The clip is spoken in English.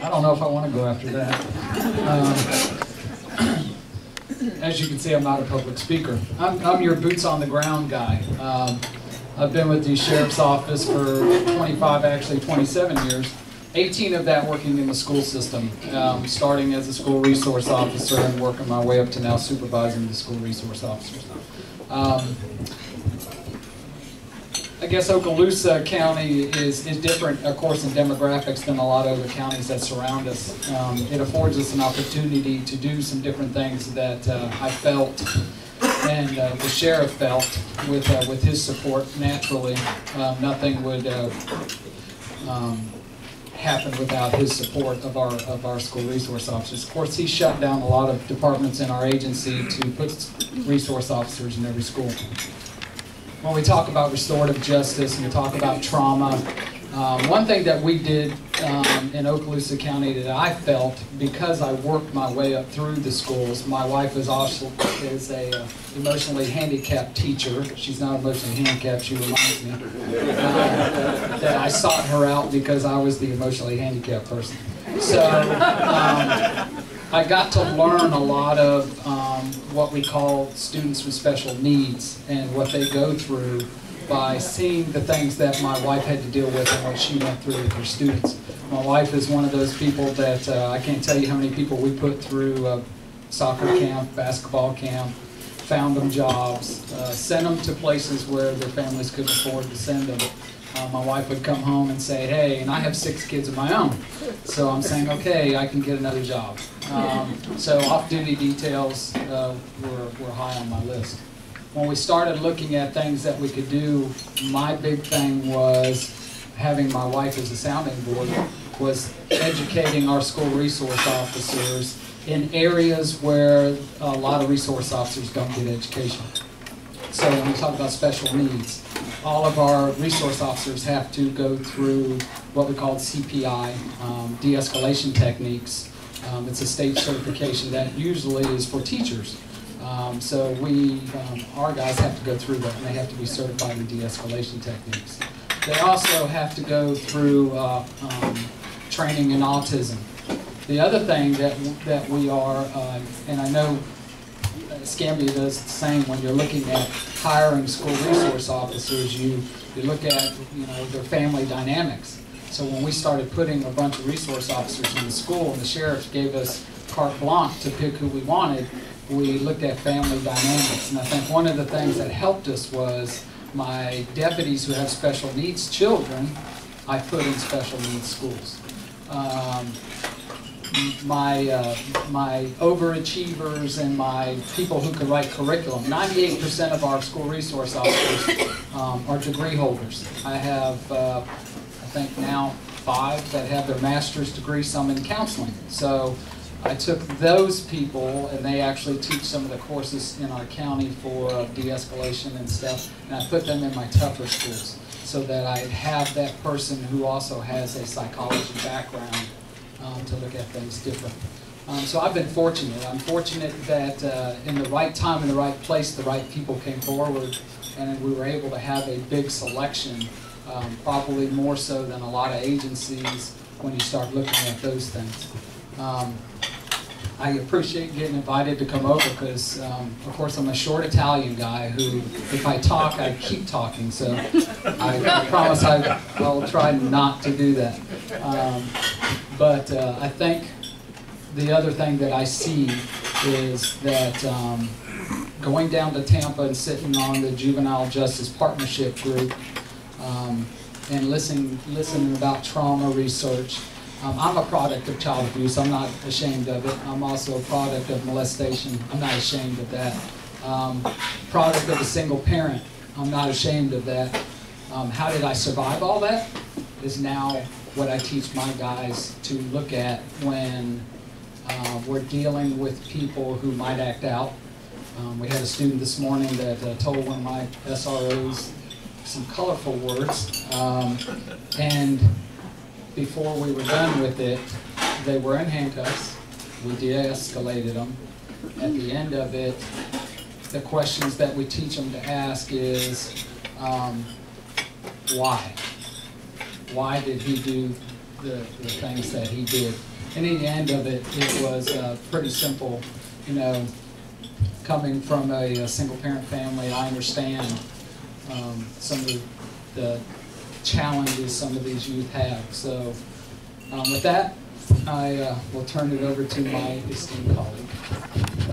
I don't know if I want to go after that. Um, as you can see, I'm not a public speaker. I'm, I'm your boots on the ground guy. Um, I've been with the sheriff's office for 25, actually 27 years. 18 of that working in the school system, um, starting as a school resource officer and working my way up to now supervising the school resource officers. Um, I guess Okaloosa County is, is different, of course, in demographics than a lot of the counties that surround us. Um, it affords us an opportunity to do some different things that uh, I felt and uh, the sheriff felt with, uh, with his support naturally. Um, nothing would uh, um, happen without his support of our, of our school resource officers. Of course, he shut down a lot of departments in our agency to put resource officers in every school. When we talk about restorative justice and we talk about trauma, um, one thing that we did um, in Okaloosa County that I felt, because I worked my way up through the schools, my wife is also is a uh, emotionally handicapped teacher. She's not emotionally handicapped, she reminds me. Uh, that I sought her out because I was the emotionally handicapped person. So um, I got to learn a lot of um, what we call students with special needs and what they go through by seeing the things that my wife had to deal with and what she went through with her students. My wife is one of those people that uh, I can't tell you how many people we put through soccer camp, basketball camp, found them jobs, uh, sent them to places where their families couldn't afford to send them. Uh, my wife would come home and say, hey, and I have six kids of my own. So I'm saying, okay, I can get another job. Um, so off-duty details uh, were, were high on my list when we started looking at things that we could do, my big thing was having my wife as a sounding board, was educating our school resource officers in areas where a lot of resource officers don't get education. So when we talk about special needs, all of our resource officers have to go through what we call CPI, um, de-escalation techniques. Um, it's a state certification that usually is for teachers. Um, so we, um, our guys have to go through that, and they have to be certified in de-escalation techniques. They also have to go through uh, um, training in autism. The other thing that that we are, uh, and I know Escambia does the same when you're looking at hiring school resource officers, you you look at you know their family dynamics. So when we started putting a bunch of resource officers in the school, and the sheriff gave us carte blanche to pick who we wanted, we looked at family dynamics. And I think one of the things that helped us was my deputies who have special needs children, I put in special needs schools. Um, my, uh, my overachievers and my people who can write curriculum, 98% of our school resource officers um, are degree holders. I have, uh, think now, five that have their master's degree, some in counseling. So I took those people, and they actually teach some of the courses in our county for de-escalation and stuff, and I put them in my tougher schools so that I have that person who also has a psychology background um, to look at things different. Um, so I've been fortunate. I'm fortunate that uh, in the right time, in the right place, the right people came forward, and we were able to have a big selection, um, probably more so than a lot of agencies when you start looking at those things. Um, I appreciate getting invited to come over because, um, of course, I'm a short Italian guy who, if I talk, I keep talking. So I, I promise I, will try not to do that. Um, but uh, I think the other thing that I see is that um, going down to Tampa and sitting on the Juvenile Justice Partnership Group um, and listening, listening about trauma research um, I'm a product of child abuse. I'm not ashamed of it. I'm also a product of molestation. I'm not ashamed of that. Um, product of a single parent. I'm not ashamed of that. Um, how did I survive all that? Is now what I teach my guys to look at when uh, we're dealing with people who might act out. Um, we had a student this morning that uh, told one of my SROs some colorful words, um, and before we were done with it, they were in handcuffs. We de-escalated them. At the end of it, the questions that we teach them to ask is, um, why? Why did he do the, the things that he did. And in the end of it, it was uh, pretty simple, you know, coming from a, a single-parent family, I understand um, some of the challenges some of these youth have. So um, with that, I uh, will turn it over to my esteemed colleague.